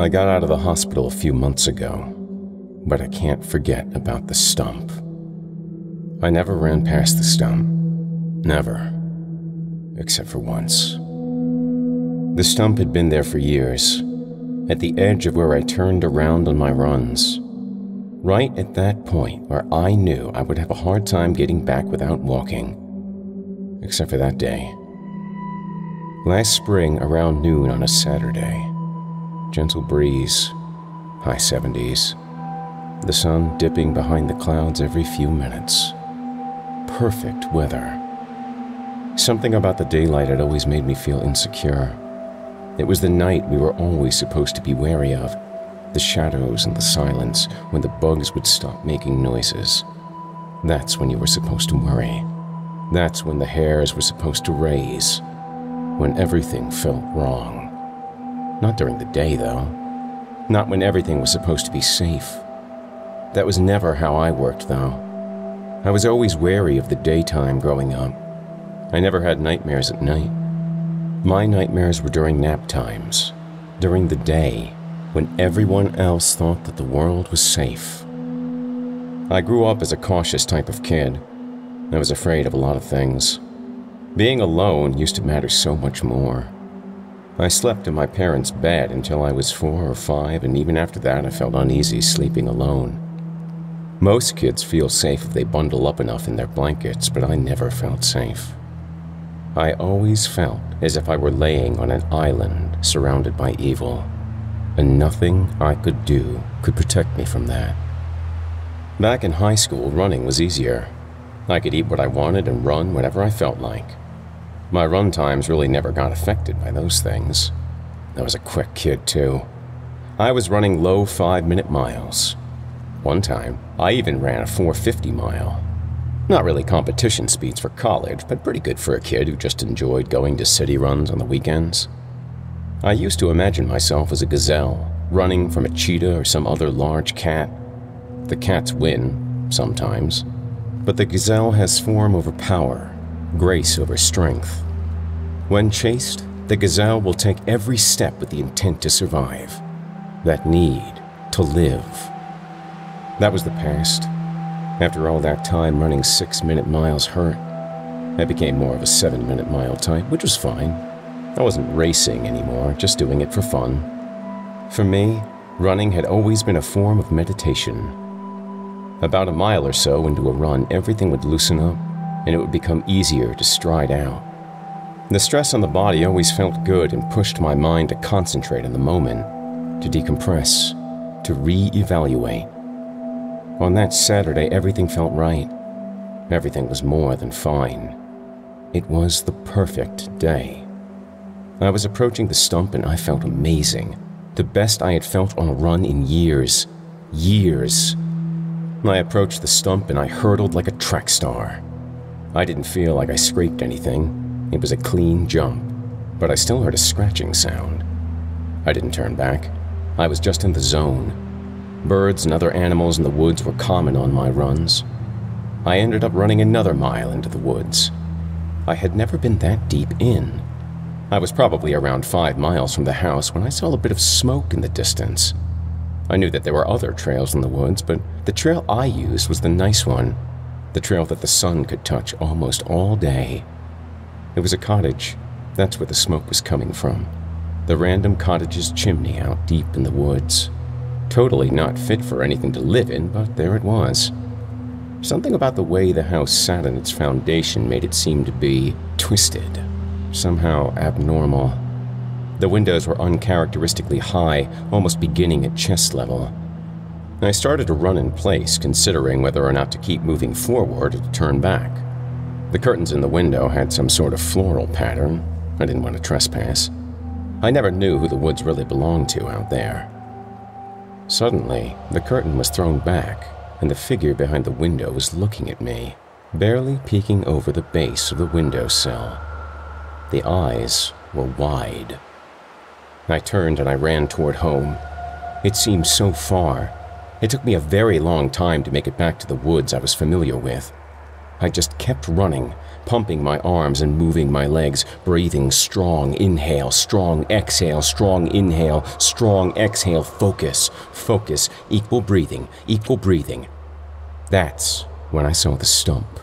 I got out of the hospital a few months ago, but I can't forget about the stump. I never ran past the stump. Never. Except for once. The stump had been there for years, at the edge of where I turned around on my runs. Right at that point where I knew I would have a hard time getting back without walking. Except for that day. Last spring, around noon on a Saturday, gentle breeze, high 70s, the sun dipping behind the clouds every few minutes. Perfect weather. Something about the daylight had always made me feel insecure. It was the night we were always supposed to be wary of the shadows and the silence when the bugs would stop making noises. That's when you were supposed to worry. That's when the hairs were supposed to raise when everything felt wrong. Not during the day, though. Not when everything was supposed to be safe. That was never how I worked, though. I was always wary of the daytime growing up. I never had nightmares at night. My nightmares were during nap times, during the day, when everyone else thought that the world was safe. I grew up as a cautious type of kid. I was afraid of a lot of things. Being alone used to matter so much more. I slept in my parents' bed until I was four or five, and even after that, I felt uneasy sleeping alone. Most kids feel safe if they bundle up enough in their blankets, but I never felt safe. I always felt as if I were laying on an island surrounded by evil, and nothing I could do could protect me from that. Back in high school, running was easier. I could eat what I wanted and run whenever I felt like. My run times really never got affected by those things. I was a quick kid, too. I was running low five minute miles. One time, I even ran a 450 mile. Not really competition speeds for college, but pretty good for a kid who just enjoyed going to city runs on the weekends. I used to imagine myself as a gazelle, running from a cheetah or some other large cat. The cats win, sometimes, but the gazelle has form over power grace over strength. When chased, the gazelle will take every step with the intent to survive, that need to live. That was the past. After all that time running six minute miles hurt, I became more of a seven minute mile type, which was fine. I wasn't racing anymore, just doing it for fun. For me, running had always been a form of meditation. About a mile or so into a run, everything would loosen up and it would become easier to stride out. The stress on the body always felt good and pushed my mind to concentrate on the moment, to decompress, to re evaluate. On that Saturday, everything felt right. Everything was more than fine. It was the perfect day. I was approaching the stump and I felt amazing. The best I had felt on a run in years. Years. I approached the stump and I hurtled like a track star. I didn't feel like I scraped anything. It was a clean jump, but I still heard a scratching sound. I didn't turn back. I was just in the zone. Birds and other animals in the woods were common on my runs. I ended up running another mile into the woods. I had never been that deep in. I was probably around five miles from the house when I saw a bit of smoke in the distance. I knew that there were other trails in the woods, but the trail I used was the nice one the trail that the sun could touch almost all day. It was a cottage. That's where the smoke was coming from. The random cottage's chimney out deep in the woods. Totally not fit for anything to live in, but there it was. Something about the way the house sat on its foundation made it seem to be twisted, somehow abnormal. The windows were uncharacteristically high, almost beginning at chest level. I started to run in place, considering whether or not to keep moving forward or to turn back. The curtains in the window had some sort of floral pattern. I didn't want to trespass. I never knew who the woods really belonged to out there. Suddenly, the curtain was thrown back, and the figure behind the window was looking at me, barely peeking over the base of the windowsill. The eyes were wide. I turned and I ran toward home. It seemed so far, it took me a very long time to make it back to the woods I was familiar with. I just kept running, pumping my arms and moving my legs, breathing strong inhale, strong exhale, strong inhale, strong exhale, focus, focus, equal breathing, equal breathing. That's when I saw the stump.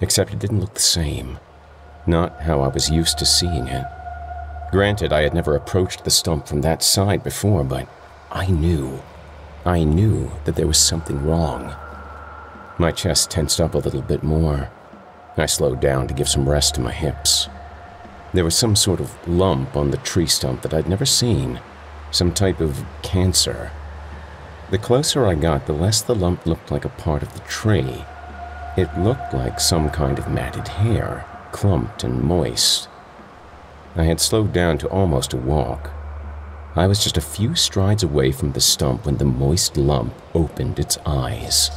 Except it didn't look the same. Not how I was used to seeing it. Granted, I had never approached the stump from that side before, but I knew. I knew that there was something wrong. My chest tensed up a little bit more. I slowed down to give some rest to my hips. There was some sort of lump on the tree stump that I'd never seen, some type of cancer. The closer I got, the less the lump looked like a part of the tree. It looked like some kind of matted hair, clumped and moist. I had slowed down to almost a walk. I was just a few strides away from the stump when the moist lump opened its eyes.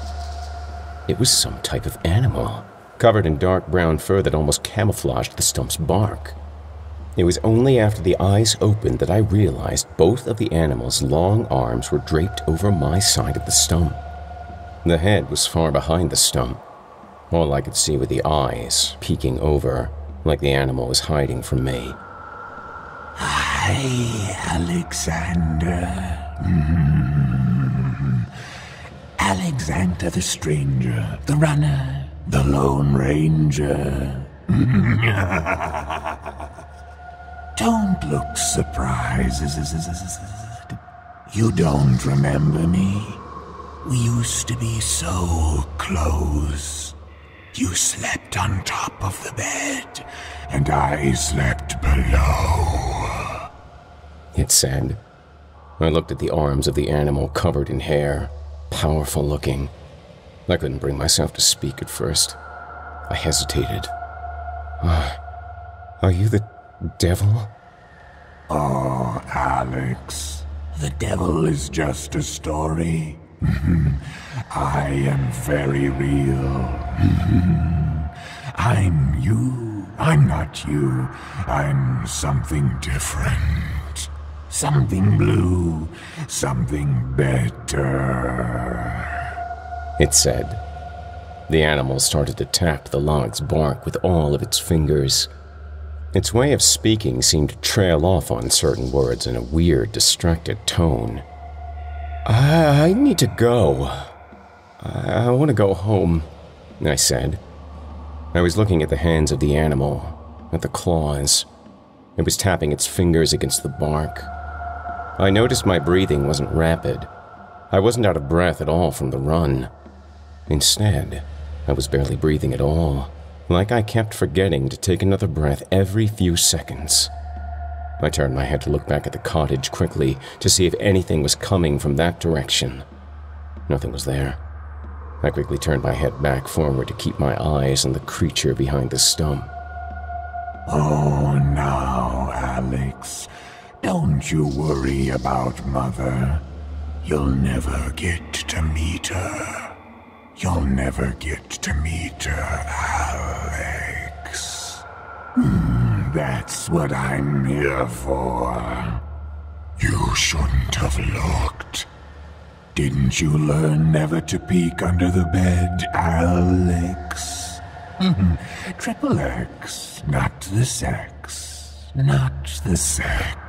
It was some type of animal, covered in dark brown fur that almost camouflaged the stump's bark. It was only after the eyes opened that I realized both of the animal's long arms were draped over my side of the stump. The head was far behind the stump. All I could see were the eyes peeking over, like the animal was hiding from me. Hi, Alexander. Mm. Alexander the Stranger, the Runner, the Lone Ranger. don't look surprised. You don't remember me? We used to be so close. You slept on top of the bed, and I slept below. It said. I looked at the arms of the animal covered in hair, powerful looking. I couldn't bring myself to speak at first. I hesitated. Uh, are you the devil? Oh, Alex. The devil is just a story. I am very real. I'm you. I'm not you. I'm something different. Something blue. Something better. It said. The animal started to tap the log's bark with all of its fingers. Its way of speaking seemed to trail off on certain words in a weird, distracted tone. I, I need to go. I, I want to go home, I said. I was looking at the hands of the animal, at the claws. It was tapping its fingers against the bark. I noticed my breathing wasn't rapid. I wasn't out of breath at all from the run. Instead, I was barely breathing at all, like I kept forgetting to take another breath every few seconds. I turned my head to look back at the cottage quickly to see if anything was coming from that direction. Nothing was there. I quickly turned my head back forward to keep my eyes on the creature behind the stump. Oh, now, Alex. Don't you worry about Mother. You'll never get to meet her. You'll never get to meet her, Alex. Hmm. That's what I'm here for. You shouldn't have looked. Didn't you learn never to peek under the bed, Alex? Triple X, not the sex. Not the sex.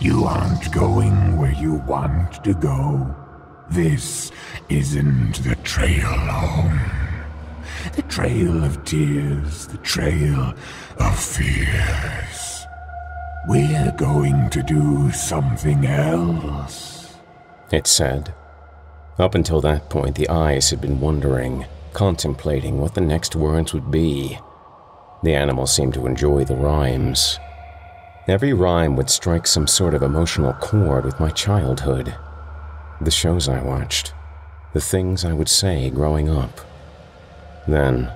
You aren't going where you want to go. This isn't the trail home. The trail of tears, the trail of fears. We're going to do something else. It said. Up until that point, the eyes had been wondering, contemplating what the next words would be. The animal seemed to enjoy the rhymes. Every rhyme would strike some sort of emotional chord with my childhood. The shows I watched, the things I would say growing up. Then,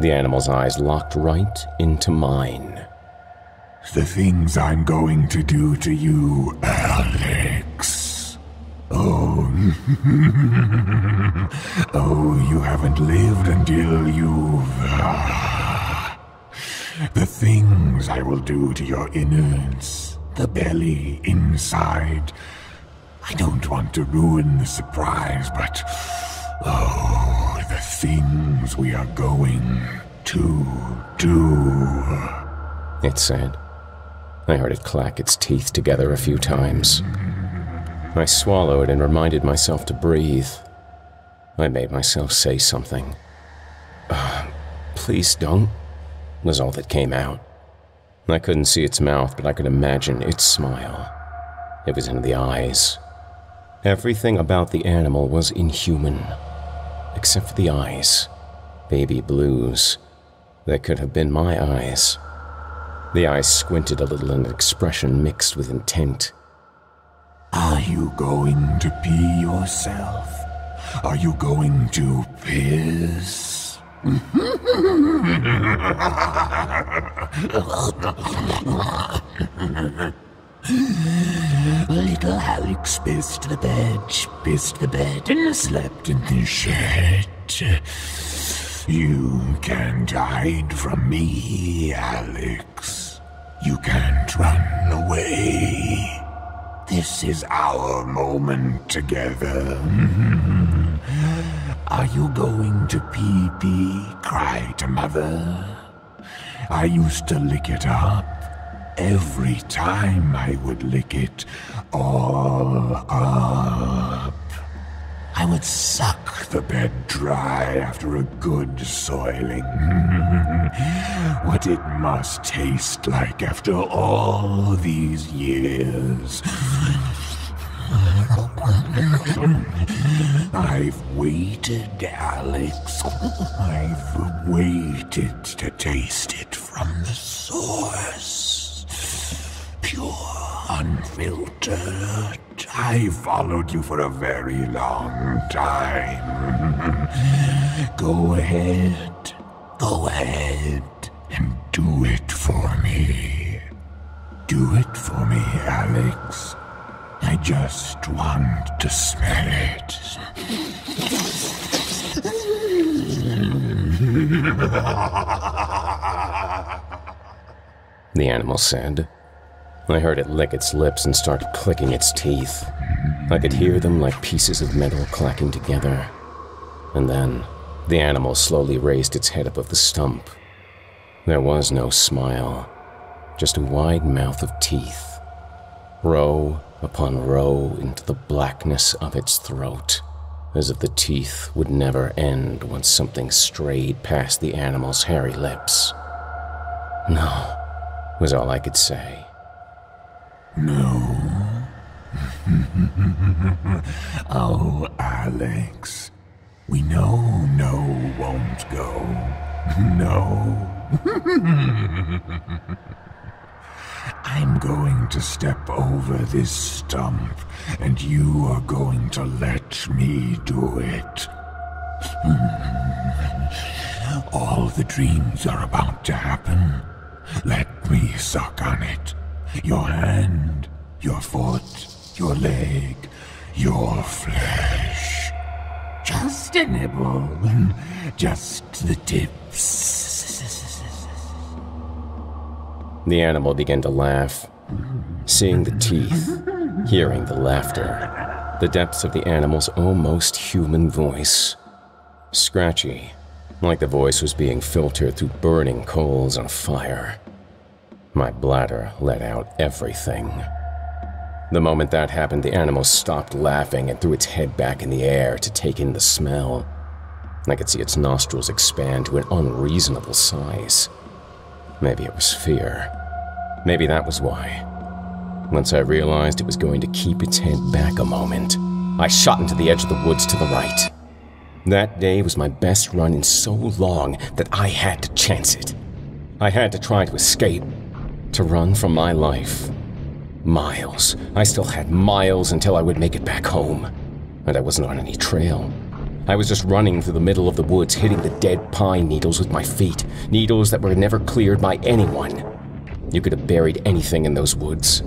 the animal's eyes locked right into mine. The things I'm going to do to you, Alex. Oh. oh, you haven't lived until you've. Ah, The things I will do to your innards, the belly inside. I don't want to ruin the surprise, but. Oh, the things we are going to do. It said. I heard it clack its teeth together a few times. I swallowed and reminded myself to breathe. I made myself say something. Uh, please don't, was all that came out. I couldn't see its mouth, but I could imagine its smile. It was in the eyes. Everything about the animal was inhuman, except for the eyes. Baby blues. They could have been my eyes. The eyes squinted a little in an expression mixed with intent. Are you going to pee yourself? Are you going to piss? Little Alex pissed the bed, pissed the bed, and slept in the shed. You can't hide from me, Alex. You can't run away. This is our moment together. Are you going to pee pee? cried mother. I used to lick it up. Every time I would lick it all up. I would suck the bed dry after a good soiling. what it must taste like after all these years. I've waited, Alex. I've waited to taste it from the source pure, unfiltered. I followed you for a very long time. Go ahead, go ahead, and do it for me. Do it for me, Alex. Just want to smell it. the animal said. I heard it lick its lips and start clicking its teeth. I could hear them like pieces of metal clacking together. And then, the animal slowly raised its head above the stump. There was no smile, just a wide mouth of teeth, row upon row into the blackness of its throat, as if the teeth would never end once something strayed past the animal's hairy lips. No, was all I could say. No. oh, Alex. We know no won't go. No. I'm going to step over this stump, and you are going to let me do it. All the dreams are about to happen. Let me suck on it your hand, your foot, your leg, your flesh. Just a nibble, just the tips. The animal began to laugh, seeing the teeth, hearing the laughter, the depths of the animal's almost human voice. Scratchy, like the voice was being filtered through burning coals on fire. My bladder let out everything. The moment that happened, the animal stopped laughing and threw its head back in the air to take in the smell. I could see its nostrils expand to an unreasonable size. Maybe it was fear. Maybe that was why. Once I realized it was going to keep its head back a moment, I shot into the edge of the woods to the right. That day was my best run in so long that I had to chance it. I had to try to escape, to run from my life. Miles. I still had miles until I would make it back home. And I wasn't on any trail. I was just running through the middle of the woods, hitting the dead pine needles with my feet, needles that were never cleared by anyone. You could have buried anything in those woods.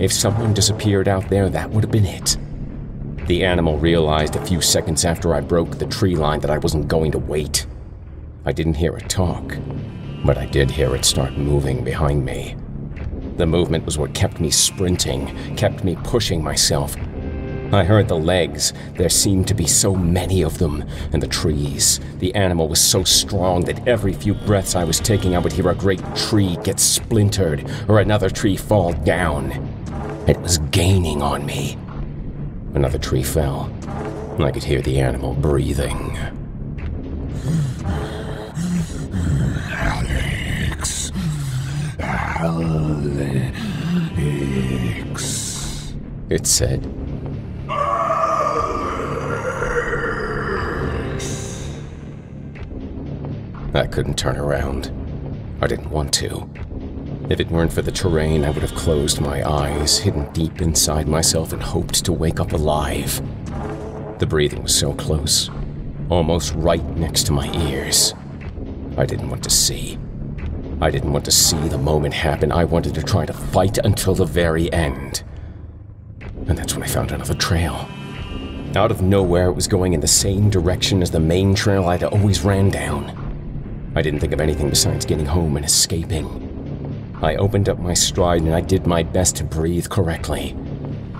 If someone disappeared out there, that would have been it. The animal realized a few seconds after I broke the tree line that I wasn't going to wait. I didn't hear it talk, but I did hear it start moving behind me. The movement was what kept me sprinting, kept me pushing myself. I heard the legs. There seemed to be so many of them. And the trees. The animal was so strong that every few breaths I was taking, I would hear a great tree get splintered or another tree fall down. It was gaining on me. Another tree fell. I could hear the animal breathing. Alex. Alex. It said. I couldn't turn around. I didn't want to. If it weren't for the terrain, I would have closed my eyes, hidden deep inside myself, and hoped to wake up alive. The breathing was so close, almost right next to my ears. I didn't want to see. I didn't want to see the moment happen. I wanted to try to fight until the very end. And that's when I found another trail. Out of nowhere, it was going in the same direction as the main trail I'd always ran down. I didn't think of anything besides getting home and escaping. I opened up my stride and I did my best to breathe correctly.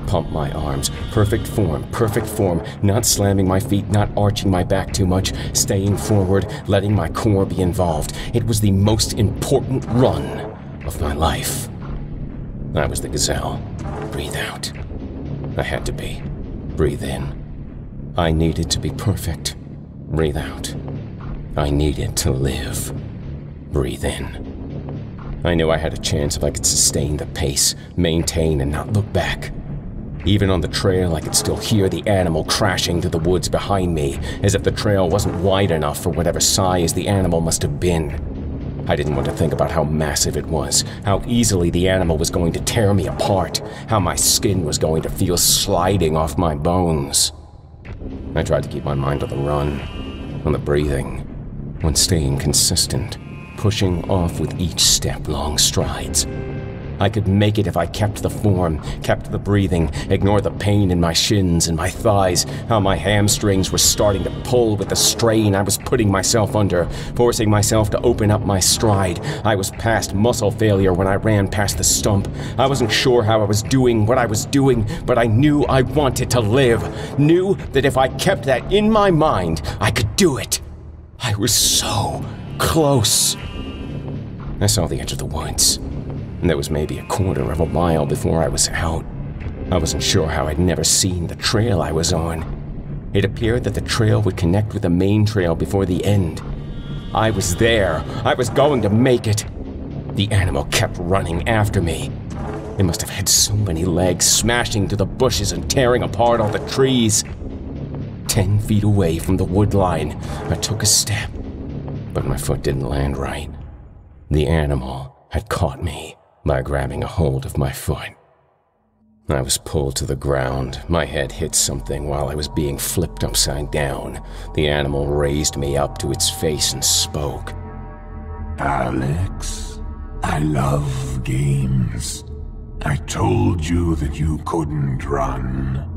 Pump my arms, perfect form, perfect form, not slamming my feet, not arching my back too much, staying forward, letting my core be involved. It was the most important run of my life. I was the gazelle. Breathe out. I had to be. Breathe in. I needed to be perfect. Breathe out. I needed to live. Breathe in. I knew I had a chance if I could sustain the pace, maintain, and not look back. Even on the trail, I could still hear the animal crashing through the woods behind me, as if the trail wasn't wide enough for whatever size the animal must have been. I didn't want to think about how massive it was, how easily the animal was going to tear me apart, how my skin was going to feel sliding off my bones. I tried to keep my mind on the run, on the breathing, when staying consistent, pushing off with each step long strides. I could make it if I kept the form, kept the breathing, ignore the pain in my shins and my thighs, how my hamstrings were starting to pull with the strain I was putting myself under, forcing myself to open up my stride. I was past muscle failure when I ran past the stump. I wasn't sure how I was doing what I was doing, but I knew I wanted to live. Knew that if I kept that in my mind, I could do it. I was so close. I saw the edge of the woods, and there was maybe a quarter of a mile before I was out. I wasn't sure how I'd never seen the trail I was on. It appeared that the trail would connect with the main trail before the end. I was there. I was going to make it. The animal kept running after me. It must have had so many legs, smashing through the bushes and tearing apart all the trees. Ten feet away from the wood line, I took a step, but my foot didn't land right. The animal had caught me by grabbing a hold of my foot. I was pulled to the ground. My head hit something while I was being flipped upside down. The animal raised me up to its face and spoke. Alex, I love games. I told you that you couldn't run.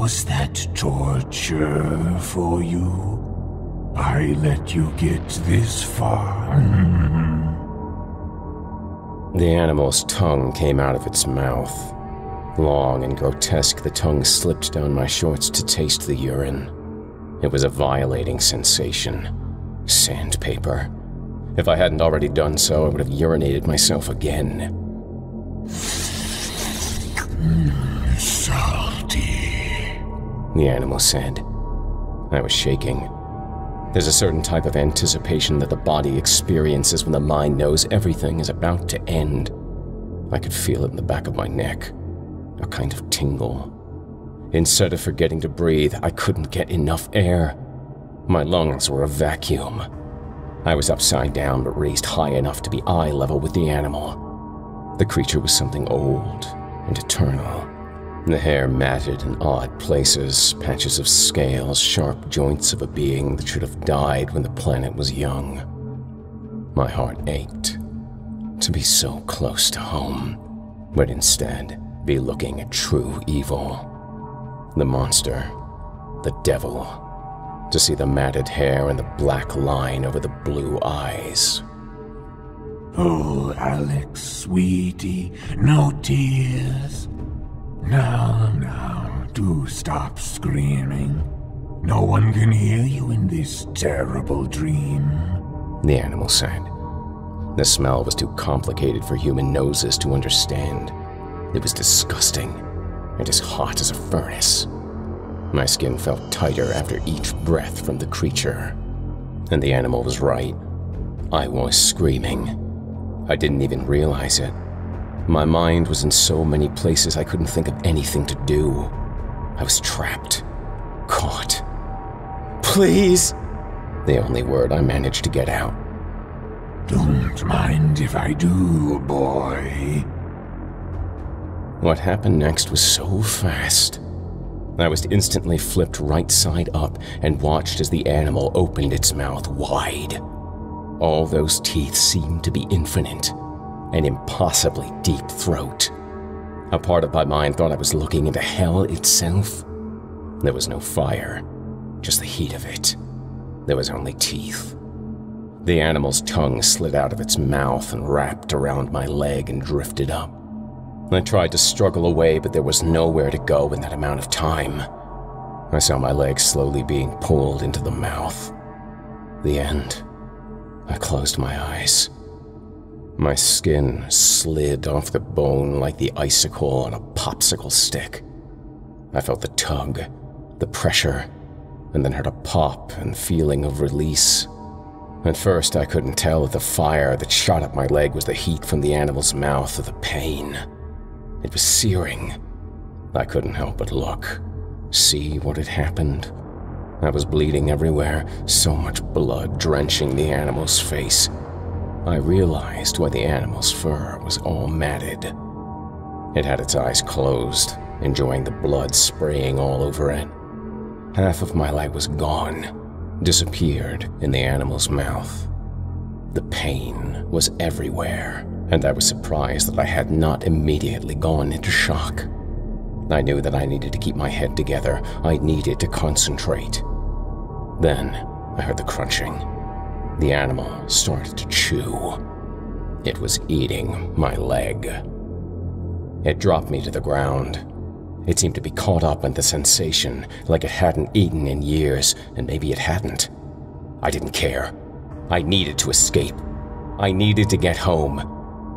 Was that torture for you? I let you get this far. the animal's tongue came out of its mouth. Long and grotesque, the tongue slipped down my shorts to taste the urine. It was a violating sensation. Sandpaper. If I hadn't already done so, I would have urinated myself again. Hmm, the animal said. I was shaking. There's a certain type of anticipation that the body experiences when the mind knows everything is about to end. I could feel it in the back of my neck, a kind of tingle. Instead of forgetting to breathe, I couldn't get enough air. My lungs were a vacuum. I was upside down but raised high enough to be eye level with the animal. The creature was something old and eternal. The hair matted in odd places, patches of scales, sharp joints of a being that should have died when the planet was young. My heart ached to be so close to home, but instead be looking at true evil. The monster, the devil, to see the matted hair and the black line over the blue eyes. Oh, Alex, sweetie, no tears. Now, now, do stop screaming. No one can hear you in this terrible dream. The animal said. The smell was too complicated for human noses to understand. It was disgusting and as hot as a furnace. My skin felt tighter after each breath from the creature. And the animal was right. I was screaming. I didn't even realize it. My mind was in so many places I couldn't think of anything to do. I was trapped. Caught. Please! The only word I managed to get out. Don't mind if I do, boy. What happened next was so fast. I was instantly flipped right side up and watched as the animal opened its mouth wide. All those teeth seemed to be infinite, an impossibly deep throat. A part of my mind thought I was looking into hell itself. There was no fire, just the heat of it. There was only teeth. The animal's tongue slid out of its mouth and wrapped around my leg and drifted up. I tried to struggle away, but there was nowhere to go in that amount of time. I saw my leg slowly being pulled into the mouth. The end. I closed my eyes. My skin slid off the bone like the icicle on a popsicle stick. I felt the tug, the pressure, and then heard a pop and feeling of release. At first, I couldn't tell if the fire that shot up my leg was the heat from the animal's mouth or the pain. It was searing. I couldn't help but look, see what had happened. I was bleeding everywhere, so much blood drenching the animal's face. I realized why the animal's fur was all matted. It had its eyes closed, enjoying the blood spraying all over it. Half of my leg was gone, disappeared in the animal's mouth. The pain was everywhere, and I was surprised that I had not immediately gone into shock. I knew that I needed to keep my head together. I needed to concentrate. Then I heard the crunching. The animal started to chew. It was eating my leg. It dropped me to the ground. It seemed to be caught up in the sensation, like it hadn't eaten in years, and maybe it hadn't. I didn't care. I needed to escape. I needed to get home.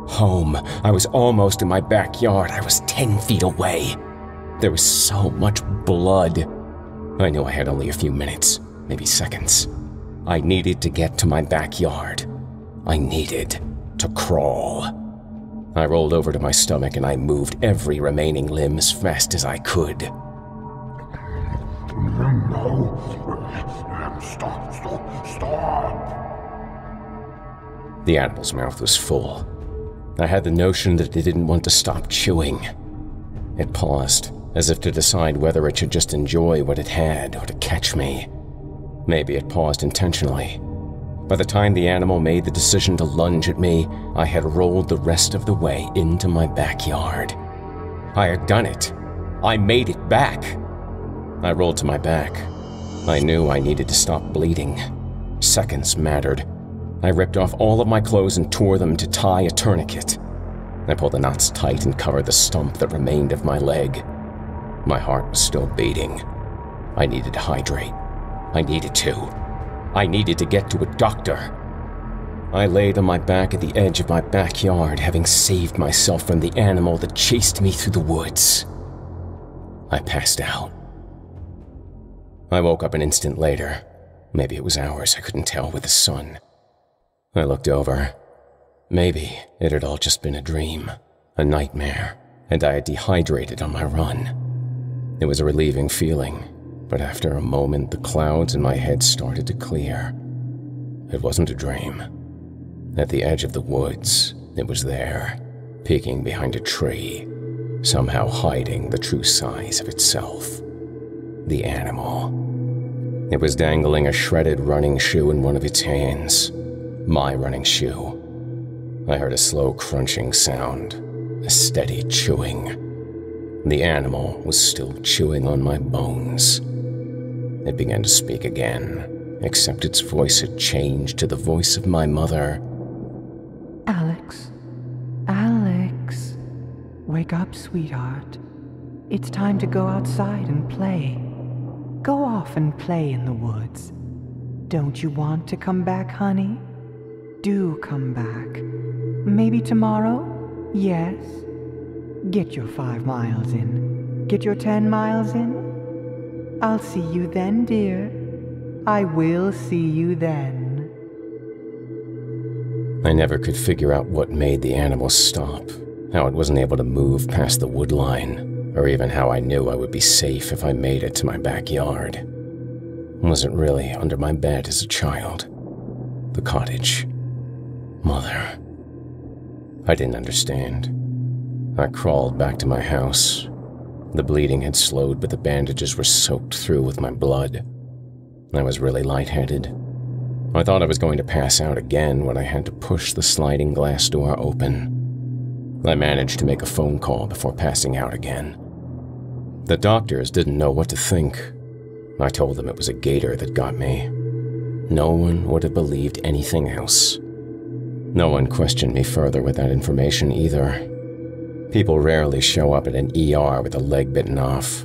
Home. I was almost in my backyard. I was 10 feet away. There was so much blood. I knew I had only a few minutes, maybe seconds. I needed to get to my backyard. I needed to crawl. I rolled over to my stomach and I moved every remaining limb as fast as I could. No. Stop, stop, stop. The animal's mouth was full. I had the notion that it didn't want to stop chewing. It paused, as if to decide whether it should just enjoy what it had or to catch me. Maybe it paused intentionally. By the time the animal made the decision to lunge at me, I had rolled the rest of the way into my backyard. I had done it. I made it back. I rolled to my back. I knew I needed to stop bleeding. Seconds mattered. I ripped off all of my clothes and tore them to tie a tourniquet. I pulled the knots tight and covered the stump that remained of my leg. My heart was still beating. I needed to hydrate. I needed to. I needed to get to a doctor. I laid on my back at the edge of my backyard, having saved myself from the animal that chased me through the woods. I passed out. I woke up an instant later. Maybe it was hours, I couldn't tell with the sun. I looked over. Maybe it had all just been a dream, a nightmare, and I had dehydrated on my run. It was a relieving feeling, but after a moment, the clouds in my head started to clear. It wasn't a dream. At the edge of the woods, it was there, peeking behind a tree, somehow hiding the true size of itself. The animal. It was dangling a shredded running shoe in one of its hands. My running shoe. I heard a slow crunching sound, a steady chewing. The animal was still chewing on my bones. It began to speak again, except its voice had changed to the voice of my mother. Alex. Alex. Wake up, sweetheart. It's time to go outside and play. Go off and play in the woods. Don't you want to come back, honey? Do come back. Maybe tomorrow? Yes. Get your five miles in. Get your ten miles in. I'll see you then, dear. I will see you then. I never could figure out what made the animal stop, how it wasn't able to move past the wood line, or even how I knew I would be safe if I made it to my backyard. Was it really under my bed as a child? The cottage? Mother? I didn't understand. I crawled back to my house. The bleeding had slowed, but the bandages were soaked through with my blood. I was really lightheaded I thought I was going to pass out again when I had to push the sliding glass door open. I managed to make a phone call before passing out again. The doctors didn't know what to think. I told them it was a gator that got me. No one would have believed anything else. No one questioned me further with that information either. People rarely show up at an ER with a leg bitten off.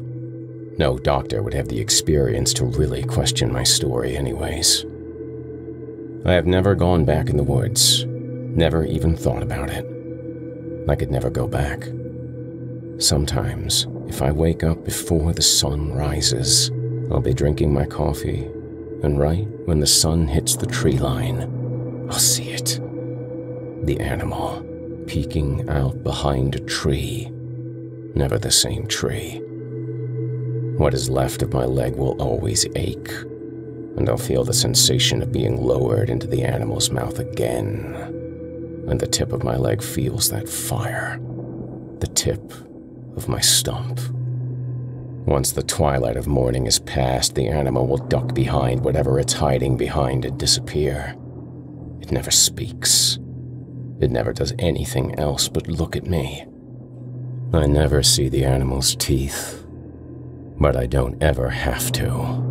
No doctor would have the experience to really question my story, anyways. I have never gone back in the woods, never even thought about it. I could never go back. Sometimes, if I wake up before the sun rises, I'll be drinking my coffee, and right when the sun hits the tree line, I'll see it. The animal peeking out behind a tree. Never the same tree. What is left of my leg will always ache and I'll feel the sensation of being lowered into the animal's mouth again. And the tip of my leg feels that fire. The tip of my stump. Once the twilight of morning is past, the animal will duck behind whatever it's hiding behind and disappear. It never speaks. It never does anything else but look at me. I never see the animal's teeth, but I don't ever have to.